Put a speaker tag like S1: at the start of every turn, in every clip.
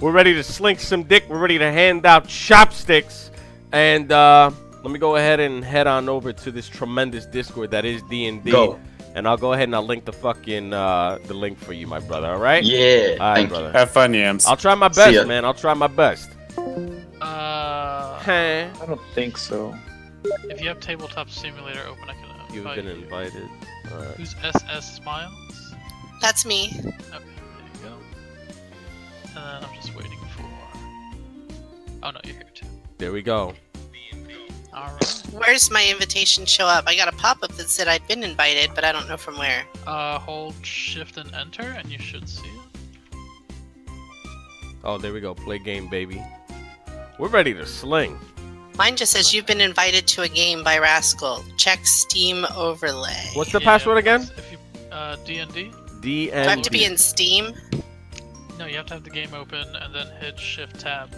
S1: We're ready to slink some dick. We're ready to hand out chopsticks. And uh, let me go ahead and head on over to this tremendous Discord that is D&D.
S2: Go.
S1: And I'll go ahead and I'll link the fucking uh, the link for you, my brother. All right?
S2: Yeah.
S1: All right,
S2: thank
S1: brother.
S3: Have fun, Yams.
S1: I'll try my best, man. I'll try my best.
S4: Uh,
S1: Huh?
S5: I don't think so.
S4: if you have tabletop simulator open, I can uh,
S1: You've been
S4: you.
S1: invited. All right.
S4: Who's SS Smiles?
S6: That's me.
S4: Okay, there you go. And I'm just waiting for. Oh no, you're here too.
S1: There we go.
S4: All right.
S6: Where's my invitation show up? I got a pop up that said I'd been invited, but I don't know from where.
S4: Uh, hold Shift and Enter, and you should see it.
S1: Oh, there we go. Play game, baby. We're ready to sling.
S6: Mine just says you've been invited to a game by Rascal. Check Steam overlay.
S1: What's the
S4: Yeah,
S1: password again?
S4: If you uh D and D,
S1: d and
S6: Do I have to be in Steam?
S4: No, you have to have the game open and then hit Shift Tab.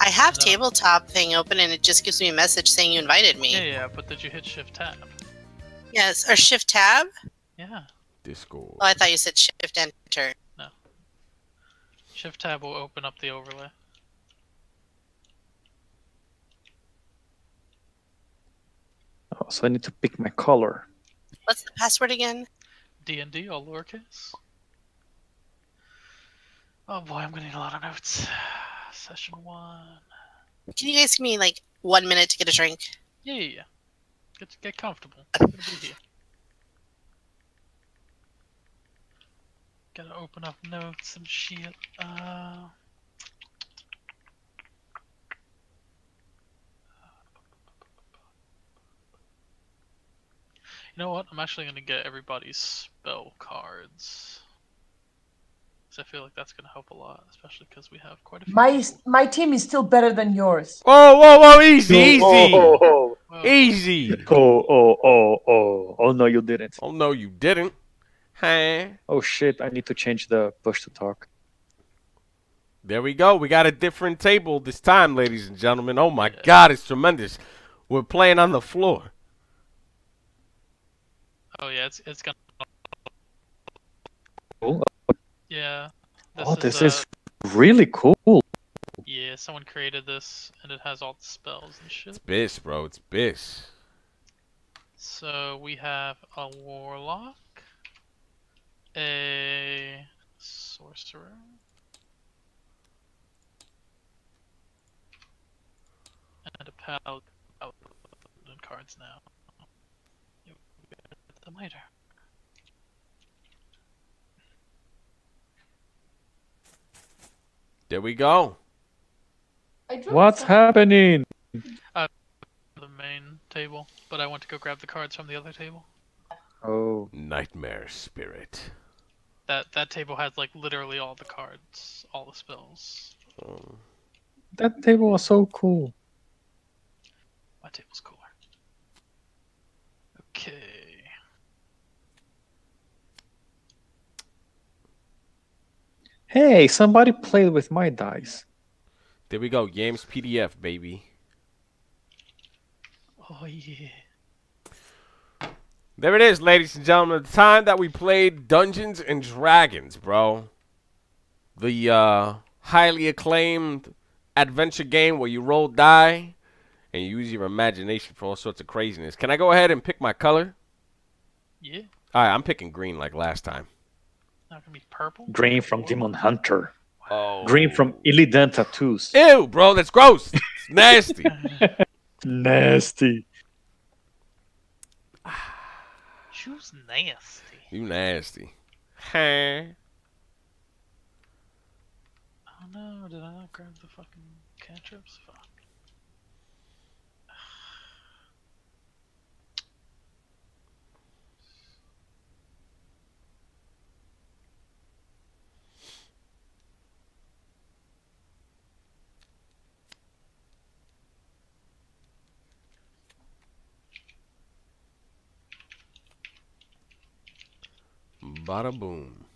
S6: I have
S4: No.
S6: tabletop thing open and it just gives me a message saying you invited me.
S4: Yeah, yeah, but did you hit Shift Tab?
S6: Yes, or Shift Tab?
S4: Yeah,
S1: Discord.
S6: Oh, I thought you said Shift Enter. No.
S4: Shift Tab will open up the overlay.
S5: Oh, so I need to pick my color.
S6: What's the password again?
S4: D and D, all lowercase. Oh boy, I'm gonna need a lot of notes. Session one.
S6: Can you guys give me like one minute to get a drink?
S4: Yeah, yeah, yeah. Get get comfortable. I'm gonna be here. Gotta open up notes and shit. Uh. You know what? I'm actually gonna get everybody's spell cards. 'Cause I feel like that's gonna help a lot, especially because we have quite a few.
S7: My
S4: people.
S7: my team is still better than yours.
S1: Whoa, whoa, whoa! Easy, easy,
S5: Oh, oh,
S4: Well,
S1: easy.
S5: oh, oh, oh, oh, oh, no, you didn't.
S1: Oh no, you didn't. Hey.
S5: Oh shit, I need to change the push to talk.
S1: There we go. We got a different table this time, ladies and gentlemen. Oh my
S4: Yeah.
S1: God, it's tremendous. We're playing on the floor.
S4: Oh yeah, it's it's gonna.
S5: Cool.
S4: Yeah.
S5: Oh, this
S4: uh,
S5: is really cool.
S4: Yeah, someone created this, and it has all the spells and shit.
S1: It's Biss, bro. It's Biss.
S4: So we have a warlock, a sorcerer, and a paladin. Paladin cards now. You get them later.
S1: There we go.
S7: I dropped
S5: What's
S7: some-
S5: happening?
S4: The main table, but I want to go grab the cards from the other table.
S5: Oh,
S1: Nightmare Spirit.
S4: That that table has like literally all the cards, all the spells.
S1: Um,
S5: that table was so cool.
S4: My table's cooler. Okay.
S5: Hey, somebody played with my dice.
S1: there we go. Yams PDF, baby.
S4: Oh yeah.
S1: There it is, ladies and gentlemen. The time that we played Dungeons and Dragons, bro. The uh, highly acclaimed adventure game where you roll die and you use your imagination for all sorts of craziness. Can I go ahead and pick my color?
S4: Yeah.
S1: All right, I'm picking green like last time.
S4: Not gonna be purple.
S5: Green from Demon Hunter.
S1: Oh.
S5: Green from Illidan Tattoos.
S1: Ew, bro, that's gross. It's nasty.
S5: Nasty.
S4: Shoes nasty.
S1: You nasty. Huh?
S4: Oh no, did I not grab the fucking cantrips?
S1: Bada boom.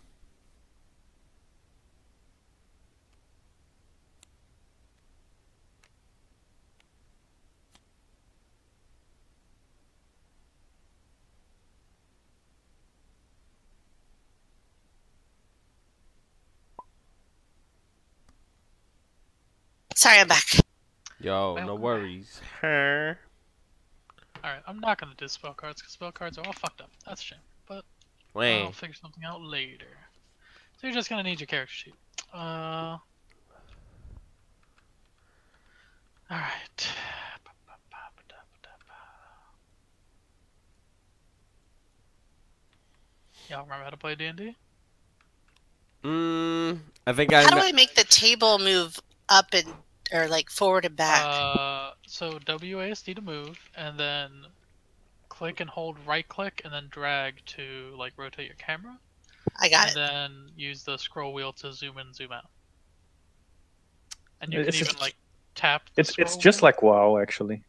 S6: Sorry, I'm back.
S1: Yo, no worries. Huh?
S4: Alright, I'm not gonna do spell cards because spell cards are all fucked up. That's a shame. But
S1: Wait.
S4: I'll figure something out later. So you're just gonna need your character sheet. Uh. Alright. Y'all remember how to play D&D?
S1: Mm, I think I.
S6: How do I make the table move up and or like forward and back?
S4: Uh, so WASD to move, and then click and hold right click, and then drag to like rotate your camera,
S6: I got
S4: and
S6: it.
S4: then use the scroll wheel to zoom in, zoom out. And you
S5: It's
S4: can even
S5: just-
S4: like tap. The
S5: It's it's just
S4: wheel.
S5: like WoW actually.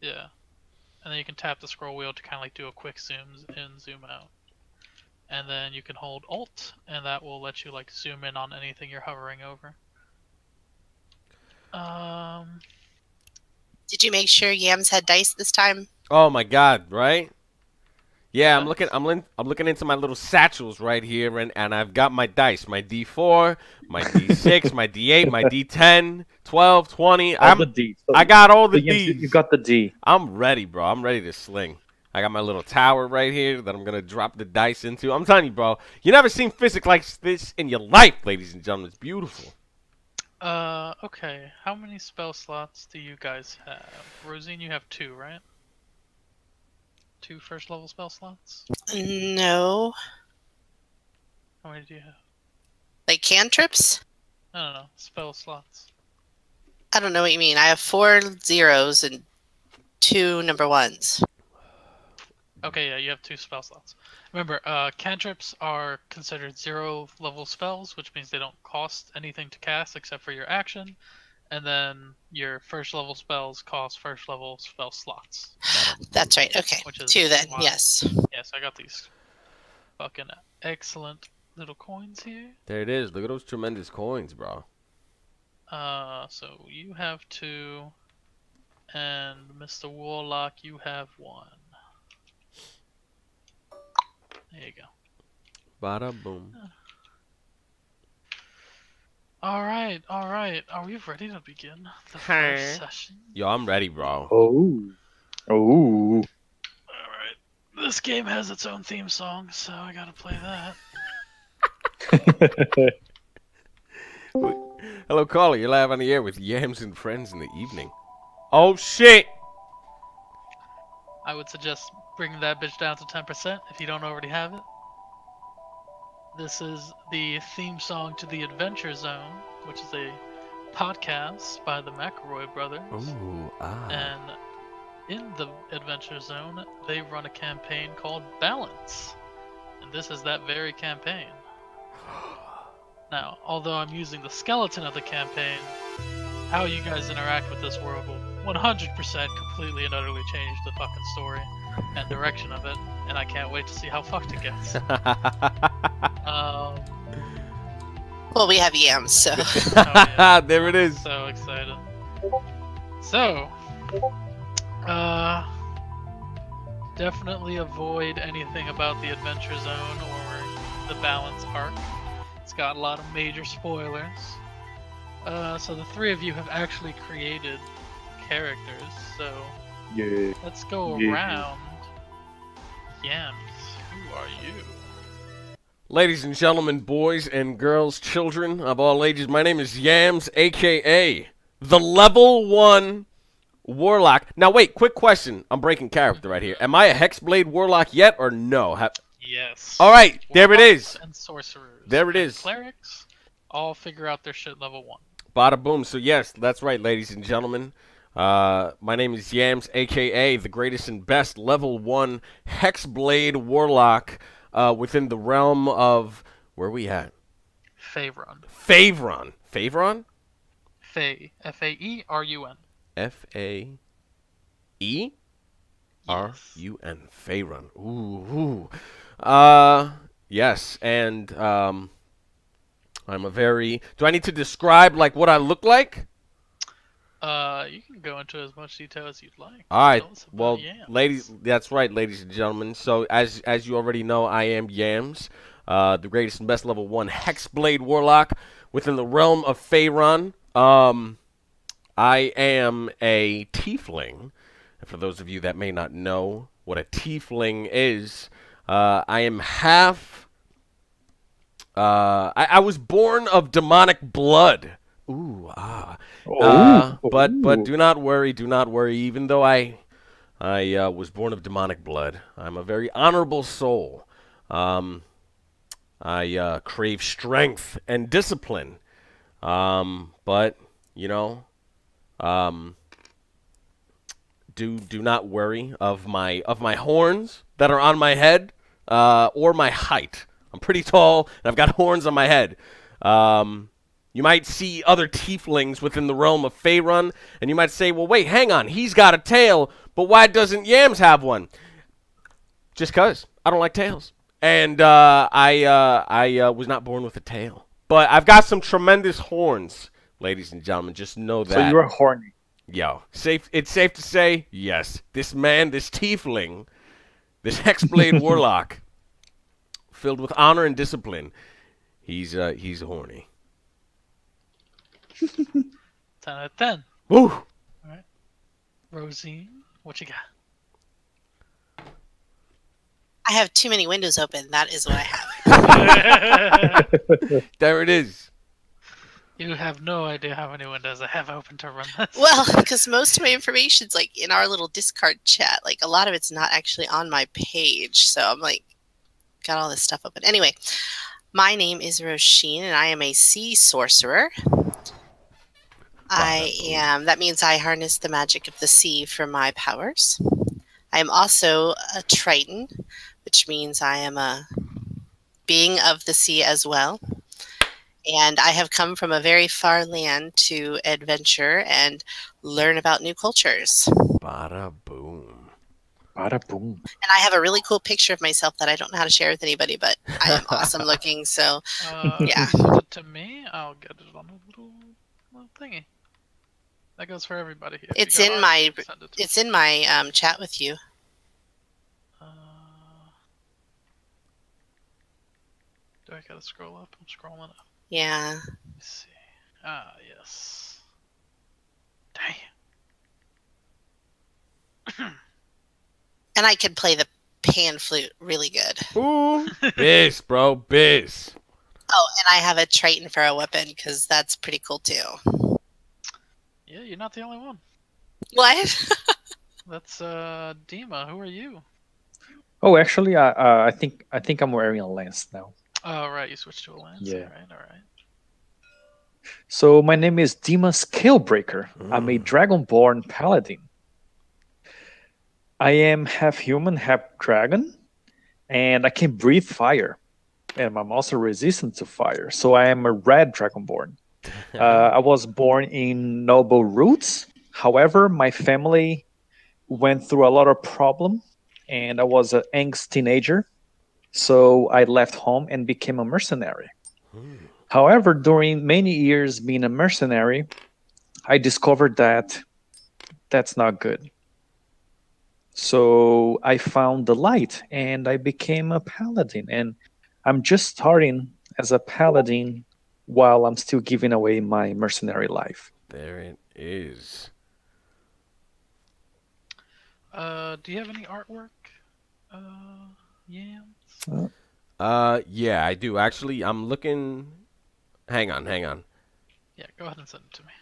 S4: yeah, and then you can tap the scroll wheel to kind of like do a quick zoom in, zoom out. And then you can hold Alt, and that will let you like zoom in on anything you're hovering over. Um,
S6: Did you make sure Yams had dice this time?
S1: Oh my God! Right? Yeah, I'm looking. I'm lin- I'm looking into my little satchels right here, and and I've got my dice, my D4, my D6, my D8, my D10, 12, 20.
S5: All
S1: I'm,
S5: the D. So
S1: I got all the
S5: so you,
S1: Ds.
S5: you got the D.
S1: I'm ready, bro. I'm ready to sling. I got my little tower right here that I'm gonna drop the dice into. I'm telling you, bro. You never seen physics like this in your life, ladies and gentlemen. It's beautiful.
S4: Uh, okay. How many spell slots do you guys have? Roisin, you have two, right? Two first level spell slots?
S6: No.
S4: How many do you have?
S6: Like cantrips?
S4: I don't know. Spell slots.
S6: I don't know what you mean. I have four zeros and two number ones.
S4: Okay, yeah, you have two spell slots. Remember, uh, cantrips are considered zero level spells, which means they don't cost anything to cast except for your action. And then your first level spells cost first level spell slots.
S6: That's right. Okay.
S4: Which is
S6: Two then.
S4: why-
S6: Yes.
S4: Yes, I got these fucking excellent little coins here.
S1: There it is. Look at those tremendous coins, bro.
S4: Uh, so you have two, and Mr. Warlock, you have one. There you go.
S1: Bada boom.
S4: All right, all right. Are we ready to begin the
S1: Huh.
S4: first session?
S1: Yo, I'm ready, bro.
S5: Oh. Oh.
S4: All right. This game has its own theme song, so I gotta play that.
S1: Hello, caller. You're live on the air with Yams and Friends in the evening. Oh shit!
S4: I would suggest bringing that bitch down to 10% if you don't already have it. This is the theme song to The Adventure Zone, which is a podcast by the McElroy brothers.
S1: Ooh, ah.
S4: And in the Adventure Zone, they run a campaign called Balance. And this is that very campaign. Now, although I'm using the skeleton of the campaign, how you guys interact with this world will 100% completely and utterly change the fucking story and direction of it. And I can't wait to see how fucked it gets. Um,
S6: Well, we have Yams, so
S4: yeah.
S1: there it is.
S4: so excited. So, uh, definitely avoid anything about the Adventure Zone or the Balance arc. It's got a lot of major spoilers. Uh, so the three of you have actually created characters. So
S5: Yeah.
S4: let's go
S5: Yeah.
S4: around. Yams, who are you?
S1: Ladies and gentlemen, boys and girls, children of all ages, my name is Yams, aka the level one warlock. Now, wait, quick question. I'm breaking character right here. Am I a Hexblade warlock yet or no? Ha-
S4: Yes.
S1: all right, there it is.
S4: And sorcerers.
S1: There it
S4: and
S1: is.
S4: Clerics all figure out their shit level one.
S1: Bada boom. So yes, that's right, ladies and gentlemen. Uh, my name is Yams, aka the greatest and best level one Hexblade warlock uh, within the realm of where we at?
S4: Favron.
S1: Favron. Favron.
S4: Fae. F A E R U N.
S1: F A E R. U N. Faerun. Ooh, ooh. Uh, yes, and um, I'm a very. Do I need to describe like what I look like?
S4: Uh, you can go into as much detail as you'd like.
S1: All right.
S4: Tell us about
S1: Well,
S4: Yams.
S1: ladies, that's right, ladies and gentlemen. So as as you already know, I am Yams, uh, the greatest and best level one Hexblade Warlock within the realm of Faerun. Um, I am a tiefling. And for those of you that may not know what a tiefling is, uh, I am half. Uh, I, I was born of demonic blood. Ooh, ah. Uh,
S5: Ooh,
S1: but but do not worry, do not worry. Even though I I uh, was born of demonic blood, I'm a very honorable soul. Um, I uh, crave strength and discipline. Um, but you know, um, do do not worry of my of my horns that are on my head uh, or my height. I'm pretty tall and I've got horns on my head. Um, you might see other tieflings within the realm of Faerun, and you might say, "Well, wait, hang on. He's got a tail, but why doesn't Yams have one?" Just cause I don't like tails, and uh, I uh, I uh, was not born with a tail, but I've got some tremendous horns, ladies and gentlemen. Just know that.
S5: So you're horny.
S1: Yo, safe. It's safe to say, yes, this man, this tiefling, this hexblade warlock, filled with honor and discipline, he's uh, he's horny.
S4: 10 out of 10.
S1: Woo!
S4: Alright. Roisin, what you got?
S6: I have too many windows open. That is what I have.
S1: There it is.
S4: You have no idea how many windows I have open to run this.
S6: Well, because most of my information's like in our little Discord chat. Like a lot of it's not actually on my page. So I'm like, got all this stuff open. Anyway, my name is Roisin, and I am a sea sorcerer. I am. That means I harness the magic of the sea for my powers. I am also a Triton, which means I am a being of the sea as well. And I have come from a very far land to adventure and learn about new cultures.
S1: Bada boom.
S5: Bada boom.
S6: And I have a really cool picture of myself that I don't know how to share with anybody, but I am awesome looking. So
S4: Uh,
S6: Yeah.
S4: To me. I'll get it on a little, little thingy. That goes for everybody. If you
S6: It's in my-
S4: it to
S6: it's in my um, chat with you.
S4: Uh, do I gotta scroll up? I'm scrolling up.
S6: Yeah.
S4: Let me see. Ah, yes. Damn.
S6: And I can play the pan flute really good.
S1: Ooh, biz, bro, biz.
S6: Oh, and I have a trident for a weapon because that's pretty cool too.
S4: Yeah, you're not the only one.
S6: What?
S4: That's uh Dima. Who are you?
S5: Oh, actually, I uh, I think I think I'm wearing a lens now.
S4: Oh, right. You switched to a lance.
S5: Yeah.
S4: All right. All right.
S5: So my name is Dima Scalebreaker. I'm a
S1: Mm.
S5: dragonborn paladin. I am half human, half dragon, and I can breathe fire. And I'm also resistant to fire. So I am a red dragonborn. Uh, I was born in noble roots. However, my family went through a lot of problem, and I was an angst teenager. So I left home and became a mercenary.
S1: Hmm.
S5: However, during many years being a mercenary, I discovered that that's not good. So I found the light and I became a paladin. And I'm just starting as a paladin while I'm still giving away my mercenary life.
S1: There it is.
S4: Uh, do you have any artwork? Uh, yeah.
S1: Uh, yeah, I do. Actually, I'm looking. Hang on, hang on.
S4: Yeah. Go ahead and send it to me.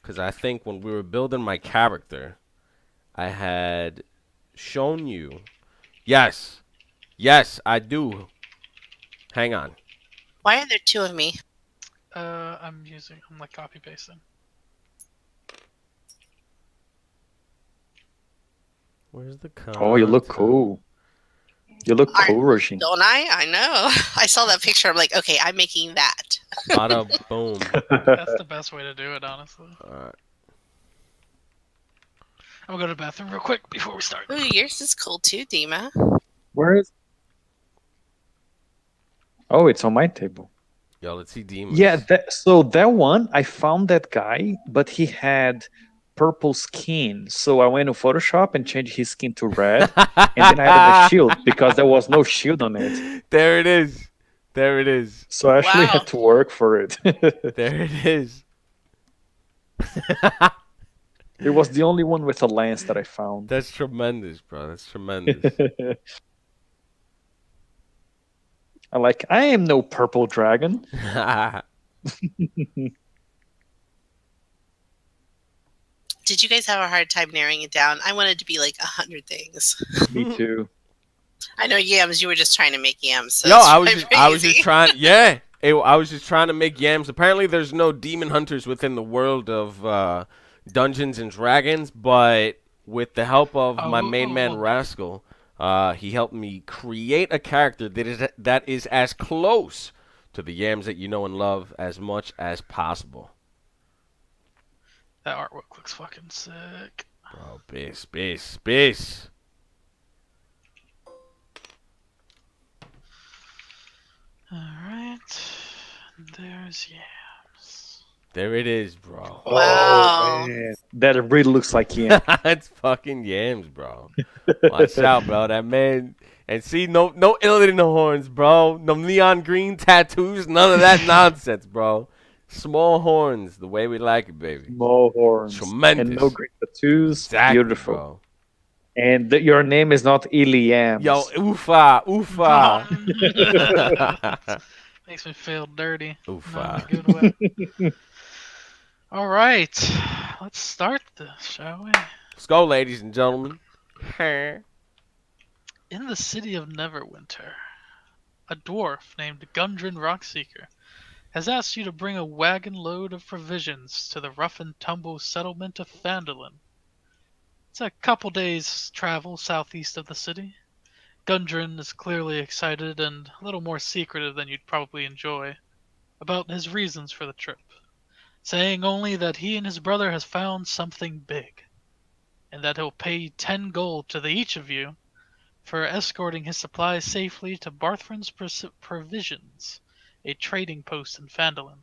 S1: Because I think when we were building my character, I had shown you. Yes. Yes, I do. Hang on.
S6: Why are there two of me?
S4: Uh, I'm using. I'm like copy pasting.
S1: Where's the code?
S5: Oh, you look cool. You look
S6: I-
S5: cool, Roisin.
S6: Don't I? I know. I saw that picture. I'm like, okay, I'm making that.
S1: Bada boom.
S4: That's the best way to do it, honestly.
S1: Alright.
S4: I'm gonna go to the bathroom real quick before we start.
S6: Ooh, yours is cool too, Dima.
S5: Where is? Oh, it's on my table.
S1: Yo, let's see Dima's.
S5: Yeah, that, so that one I found that guy, but he had purple skin. So I went to Photoshop and changed his skin to red, and then I added a shield because there was no shield on it.
S1: There it is. There it is.
S5: So I actually
S6: Wow.
S5: had to work for it.
S1: There it is.
S5: It was the only one with a lance that I found.
S1: That's tremendous, bro. That's tremendous.
S5: I like. I am no purple dragon.
S6: Did you guys have a hard time narrowing it down? I wanted to be like a hundred things.
S5: Me too.
S6: I know yams. You were just trying to make yams. So
S1: Yo,
S6: it's
S1: I was just, I was just trying. Yeah, It- I was just trying to make yams. Apparently, there's no demon hunters within the world of uh, Dungeons and Dragons, but with the help of my
S4: Oh,
S1: main man
S4: oh.
S1: Rascal, uh, he helped me create a character that is that is as close to the yams that you know and love as much as possible.
S4: That artwork looks fucking sick.
S1: Bro, space, space, space.
S4: Alright. There's yams.
S1: There it is, bro.
S6: Oh, wow.
S5: Oh, man. That really looks like him.
S1: That's fucking yams, bro. Watch out, bro. That man. And see, no, no ill in the horns, bro. No neon green tattoos. None of that nonsense, bro. Small horns, the way we like it, baby.
S5: Small horns.
S1: Tremendous.
S5: And no green tattoos.
S1: Exactly,
S5: Beautiful.
S1: bro.
S5: And th- your name is not Iliam.
S1: Yo, oofa, oofa.
S4: Makes me feel dirty.
S1: Oofa.
S4: Not in a good way. All right, let's start this, shall we?
S1: Let's go, ladies and gentlemen.
S4: In the city of Neverwinter, a dwarf named Gundren Rockseeker has asked you to bring a wagon load of provisions to the rough and tumble settlement of Phandalin. It's a couple days' travel southeast of the city. Gundren is clearly excited and a little more secretive than you'd probably enjoy about his reasons for the trip, saying only that he and his brother has found something big, and that he'll pay 10 gold to the each of you for escorting his supplies safely to Barthen's Pres- Provisions, a trading post in Phandalin.